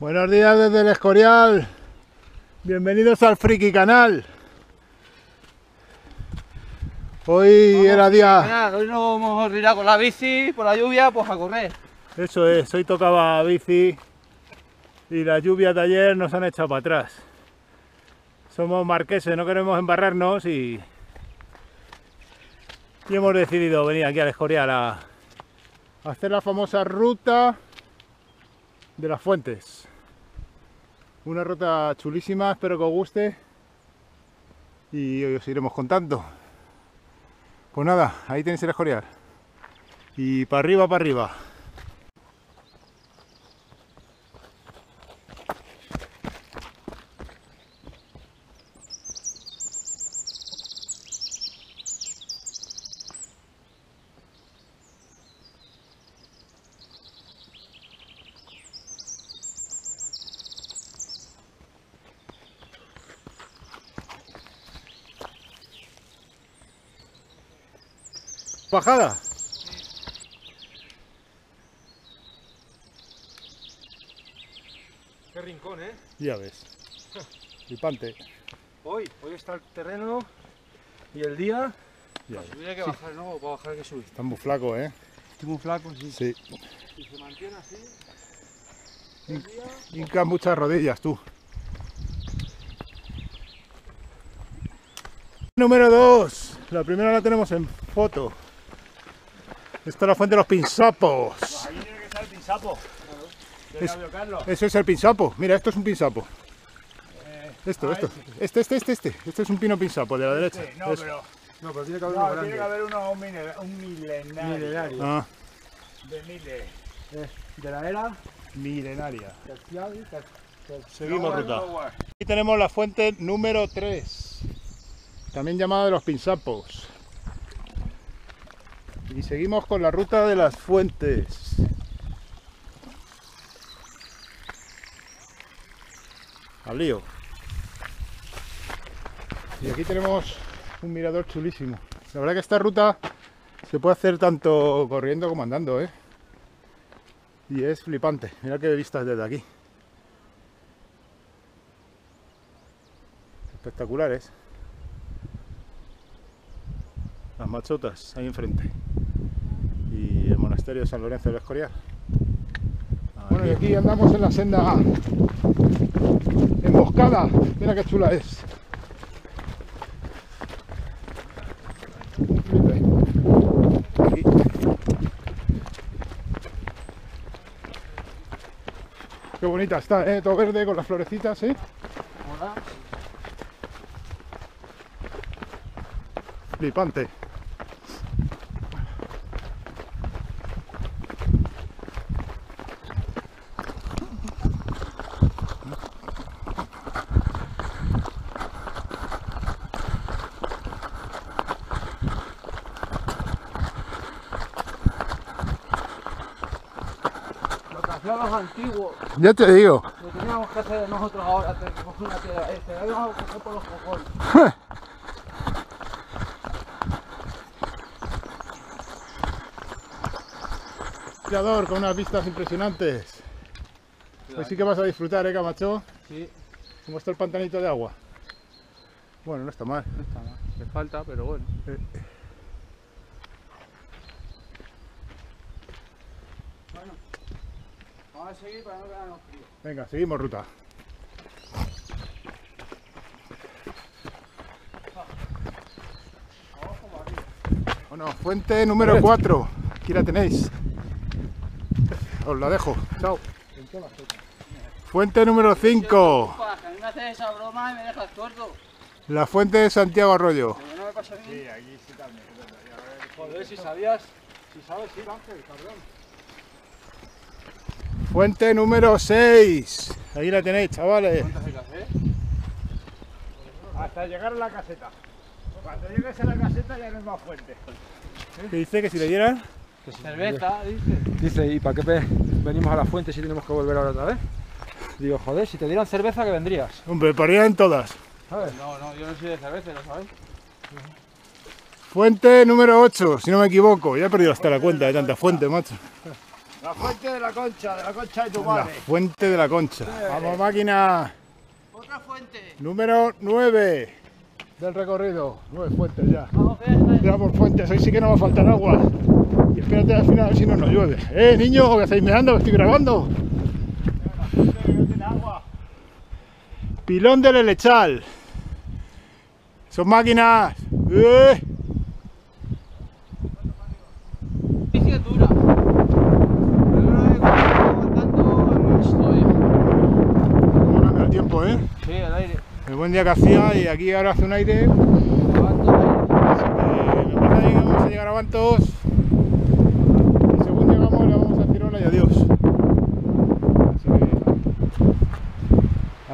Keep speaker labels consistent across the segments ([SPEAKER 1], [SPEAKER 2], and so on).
[SPEAKER 1] Buenos días desde el Escorial. Bienvenidos al Friki Canal. Hoy era día.
[SPEAKER 2] Hoy no vamos a ir con la bici, por la lluvia, pues a correr.
[SPEAKER 1] Eso es, hoy tocaba bici y las lluvias de ayer nos han echado para atrás. Somos marqueses, no queremos embarrarnos y, y hemos decidido venir aquí al Escorial a hacer la famosa ruta de las fuentes. Una ruta chulísima, espero que os guste y hoy os iremos contando. Pues nada, ahí tenéis el Escorial. Y para arriba, para arriba. Bajada.
[SPEAKER 2] Qué rincón, ¿eh?
[SPEAKER 1] Ya ves. Flipante.
[SPEAKER 2] Hoy, hoy está el terreno y el día.
[SPEAKER 1] Ya
[SPEAKER 2] subir hay que bajar, ¿no? Para bajar hay que subir.
[SPEAKER 1] Está muy flaco, ¿eh?
[SPEAKER 2] Estoy muy flaco, sí.
[SPEAKER 1] Sí.
[SPEAKER 2] Si se mantiene así,
[SPEAKER 1] Hinca muchas rodillas, tú. Número 2. La primera la tenemos en foto. Esta es la fuente de los pinsapos.
[SPEAKER 2] ahí tiene que estar el pinsapo.
[SPEAKER 1] Es-. Eso es el pinsapo. Mira, esto es un pinsapo. Esto,
[SPEAKER 2] ah,
[SPEAKER 1] esto. Este, este, este, este. Este es un pino pinsapo de la derecha.
[SPEAKER 2] No, pero.
[SPEAKER 3] No, pero tiene que haber
[SPEAKER 2] No,
[SPEAKER 3] uno
[SPEAKER 2] tiene que haber uno, un, milenario.
[SPEAKER 3] Milenario.
[SPEAKER 1] Ah,
[SPEAKER 2] De mile.
[SPEAKER 3] De la era
[SPEAKER 1] milenaria. Seguimos ruta. Aquí tenemos la fuente número 3, también llamada de los pinsapos. Y seguimos con la ruta de las fuentes. Al lío. Y aquí tenemos un mirador chulísimo. La verdad que esta ruta se puede hacer tanto corriendo como andando, ¿eh? Y es flipante. Mira qué vistas desde aquí. espectaculares. Las machotas ahí enfrente. Monasterio de San Lorenzo del Escorial. Bueno, y aquí andamos en la senda emboscada. Mira qué chula es. Qué bonita está, ¿eh? Todo verde con las florecitas, ¿eh?
[SPEAKER 2] Hola.
[SPEAKER 1] Flipante.
[SPEAKER 2] Los antiguos,
[SPEAKER 1] Ya te digo.
[SPEAKER 2] lo teníamos que hacer nosotros ahora, coger una piedra. Este, ahí vamos a coger por los cojones.
[SPEAKER 1] Con unas vistas impresionantes. Pues sí que vas a disfrutar, ¿eh, Camacho?
[SPEAKER 2] Sí,
[SPEAKER 1] ¿Cómo está el pantanito de agua? Bueno, no está mal.
[SPEAKER 2] no está mal. Le falta, pero bueno.
[SPEAKER 1] Eh,
[SPEAKER 2] Vamos a seguir para no quedarnos fríos.
[SPEAKER 1] Venga, seguimos ruta. Bueno, fuente número 4. Aquí la tenéis. Os la dejo. Chao. Fuente número 5.
[SPEAKER 2] Ufa, que a mí me haces esa broma y me dejas tuerto.
[SPEAKER 1] La fuente de Santiago Arroyo.
[SPEAKER 2] No me pasa.
[SPEAKER 3] Sí, allí sí también.
[SPEAKER 2] Joder, si sabías. Si sabes, sí, Ángel, cabrón.
[SPEAKER 1] Fuente número 6. Ahí la tenéis, chavales.
[SPEAKER 2] ¿Cuántas hay que hacer?
[SPEAKER 3] Hasta llegar a la caseta. Cuando llegues a la caseta ya no es más fuerte.
[SPEAKER 1] ¿Qué dice? ¿Que si le dieran?
[SPEAKER 2] Cerveza, dice.
[SPEAKER 3] Dice, ¿y para qué pe- venimos a la fuente si tenemos que volver ahora otra vez? Digo, joder, si te dieran cerveza que vendrías.
[SPEAKER 1] Hombre, parían en todas.
[SPEAKER 3] ¿Sabes?
[SPEAKER 2] No, no, yo no soy de cerveza, ¿lo sabéis?
[SPEAKER 1] Fuente número 8, si no me equivoco. Ya he perdido hasta la cuenta de tanta fuente, macho.
[SPEAKER 2] La fuente de la concha, de la concha de tu
[SPEAKER 1] La
[SPEAKER 2] madre.
[SPEAKER 1] fuente de la concha. Vamos máquina.
[SPEAKER 2] Otra fuente.
[SPEAKER 1] Número 9 del recorrido. Nueve fuentes ya.
[SPEAKER 2] Vamos,
[SPEAKER 1] Ya por fuentes, hoy sí que no va a faltar agua. Y espérate al final a ver si no nos llueve. ¡Eh, niño! ¿Qué estáis mirando? Que estoy grabando. Pilón del Elechal. Son máquinas. ¡Eh!
[SPEAKER 2] Bici es dura. Pero una vez que estamos aguantando, hemos todavía.
[SPEAKER 1] ¿Cómo cambia el tiempo, eh?
[SPEAKER 2] Sí, el aire.
[SPEAKER 1] El buen día que hacía y aquí ahora hace un aire.
[SPEAKER 2] Aire.
[SPEAKER 1] Eh, me parece que vamos a llegar a Bantos. Y según llegamos le vamos a decir hola y adiós. Así que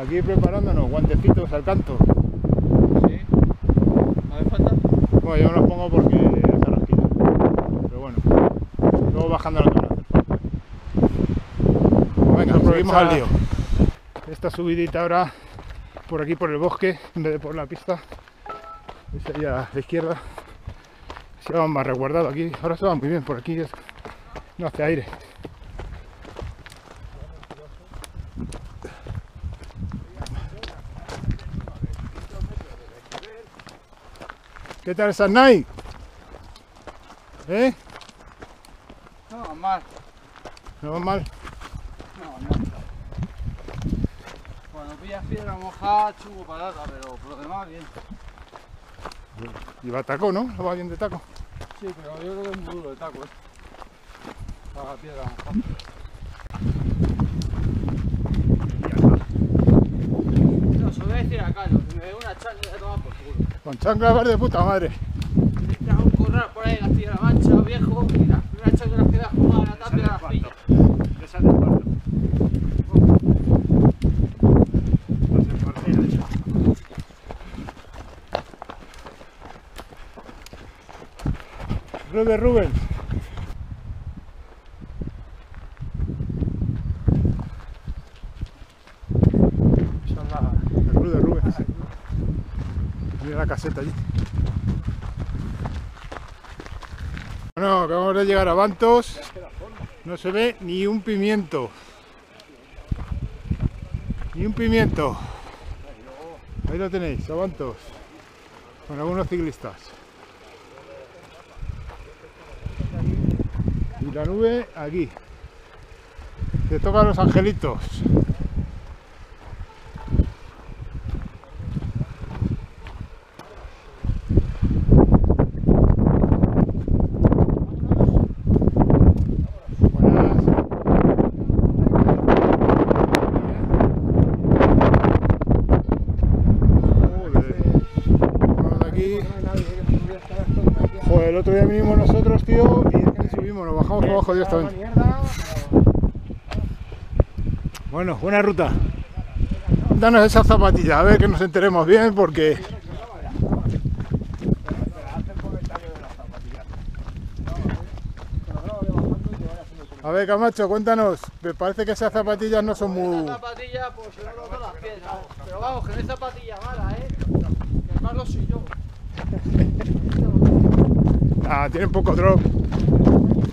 [SPEAKER 1] aquí preparándonos, guantecitos al canto.
[SPEAKER 2] Sí. ¿No hace falta?
[SPEAKER 1] Bueno, yo me los pongo porque hace rasquilla. Pero bueno, luego bajando la tabla. Venga, seguimos al lío. Esta subidita ahora por aquí por el bosque en vez de por la pista. Es ahí a la izquierda. Se va más resguardado aquí. Ahora se va muy bien por aquí. es- no hace aire. ¿Qué tal Sarnay? ¿Eh?
[SPEAKER 2] No, mal.
[SPEAKER 1] ¿No mal?
[SPEAKER 2] No, no. Pillas piedra mojada, chungo patata, pero por lo demás bien.
[SPEAKER 1] Y va taco, ¿no? ¿No va bien de taco?
[SPEAKER 2] Sí, pero yo creo que es muy duro el taco, eh. Para la piedra mojada. No, se lo voy a decir a Carlos, si me una charla le voy a tomar por culo.
[SPEAKER 1] Con chancla vas de puta madre.
[SPEAKER 2] Está un corral por ahí en la Mancha, viejo, y la primera chancla que veas jugada en la tapia de las pillas.
[SPEAKER 1] Rubén Rubén. Son el Rubén. La caseta allí. Bueno, acabamos de llegar a Bantos. No se ve ni un pimiento. Ni un pimiento. Ahí lo tenéis, a Bantos. Con algunos ciclistas. La nube aquí. Te toca los angelitos. Joder, el otro día vinimos nosotros, tío, subimos, nos bajamos por abajo directamente. Bueno, buena ruta. Danos esa zapatilla, a ver que nos enteremos bien, porque... A ver, Camacho, cuéntanos. Me parece que esas zapatillas no son muy...
[SPEAKER 2] Esta zapatilla, pues yo no roto las piedras. Pero vamos, que no es zapatilla mala, ¿eh? Que el malo soy yo.
[SPEAKER 1] Ah, tienen poco drop.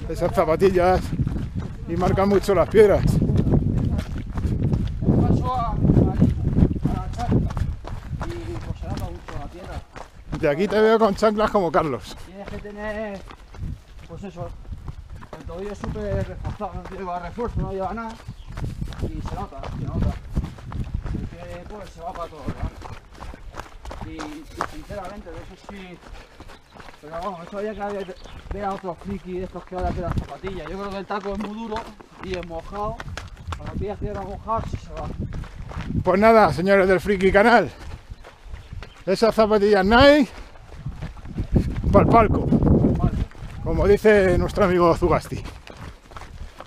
[SPEAKER 1] Esas zapatillas. Y marcan mucho las piedras. De aquí te veo con chanclas como Carlos.
[SPEAKER 2] Tienes que tener, pues eso, el tobillo súper reforzado, no lleva refuerzo, no lleva nada. Y se nota, se nota. Pues se va para todo, ¿verdad? Y, y sinceramente, de eso sí. Pero vamos, eso había que ver- ver a otros friki de estos que ahora te las zapatillas. Yo creo que el taco es muy duro y es mojado. Cuando pillas piedra mojada, se va.
[SPEAKER 1] Pues nada, señores del Friki Canal. Esas zapatillas Nike para el palco,
[SPEAKER 2] Vale.
[SPEAKER 1] como dice nuestro amigo Zugasti.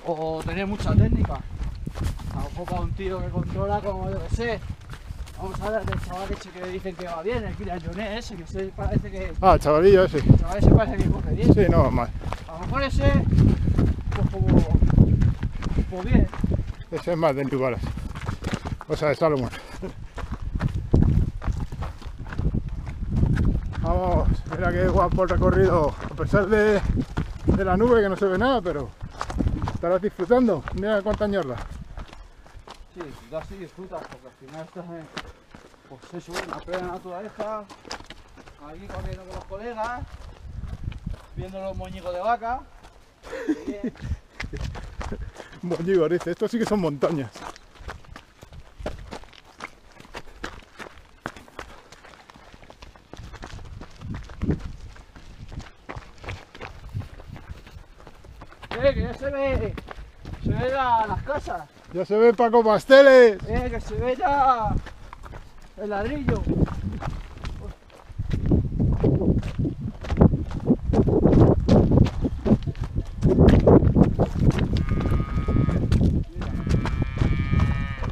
[SPEAKER 2] o tener mucha técnica. A lo mejor para un tío que controla como yo que sé. Vamos a hablar del chaval ese que dicen que va bien, el Kylian Jornet ese, que se parece que
[SPEAKER 1] Ah, el chavalillo ese.
[SPEAKER 2] el chaval ese parece que coge bien.
[SPEAKER 1] Sí, no va mal.
[SPEAKER 2] A lo mejor ese, pues como, pues bien.
[SPEAKER 1] Ese es más de New Balance. O sea, de Salomon. Vamos, mira qué guapo el recorrido. A pesar de, de la nube que no se ve nada, pero Estarás disfrutando. Mira cuánta ñorda.
[SPEAKER 2] Sí, disfrutas sí disfrutas, porque al final estás en, pues eso, en la plena naturaleza, aquí corriendo con los colegas, viendo los moñicos de vaca.
[SPEAKER 1] Moñigor, dice, estos sí que son montañas.
[SPEAKER 2] Eh, que ya se ve, se ve la- las casas,
[SPEAKER 1] Ya se ve Paco Pasteles.
[SPEAKER 2] eh, que se ve ya el ladrillo.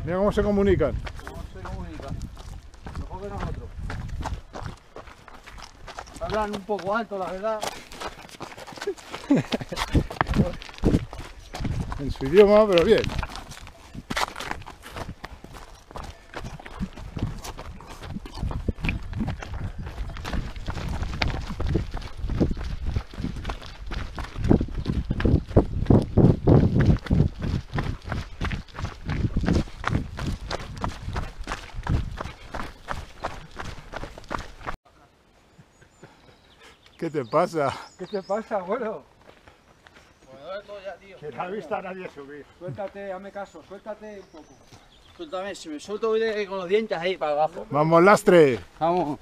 [SPEAKER 1] Mira cómo se comunican.
[SPEAKER 2] No se comunica, mejor que nosotros. Hablan un poco alto, la verdad.
[SPEAKER 1] En su idioma, pero bien. Te pasa?
[SPEAKER 3] ¿Qué te pasa, abuelo?
[SPEAKER 1] Que no ha visto a nadie subir.
[SPEAKER 3] Suéltate, hazme caso, suéltate un poco.
[SPEAKER 2] Suéltame, si me suelto voy de- con los dientes ahí para abajo.
[SPEAKER 1] Vamos, lastre.
[SPEAKER 2] Vamos.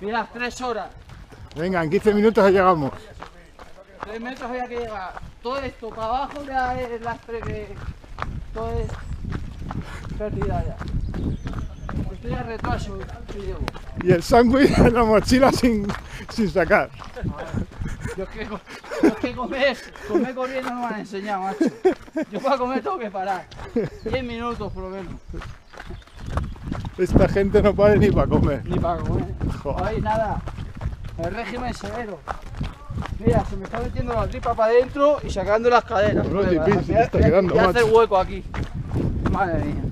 [SPEAKER 2] Mira, tres horas.
[SPEAKER 1] Venga, en 15 minutos ya llegamos.
[SPEAKER 2] Tres metros había que llegar. Todo esto para abajo ya es lastre que. Todo es. pérdida ya. Retraso.
[SPEAKER 1] Y el sándwich en la mochila sin, sin sacar.
[SPEAKER 2] Yo es que, yo es que comer, comer corriendo no me han enseñado, macho. Yo para comer tengo que parar. 10 minutos por lo menos.
[SPEAKER 1] Esta gente no para ni para comer.
[SPEAKER 2] Ni para comer. Ay, nada. El régimen severo. Mira, se me está metiendo la tripa para adentro y sacando las caderas.
[SPEAKER 1] Bueno,
[SPEAKER 2] Prueba.
[SPEAKER 1] difícil, está quedando, macho.
[SPEAKER 2] hueco aquí. Madre mía.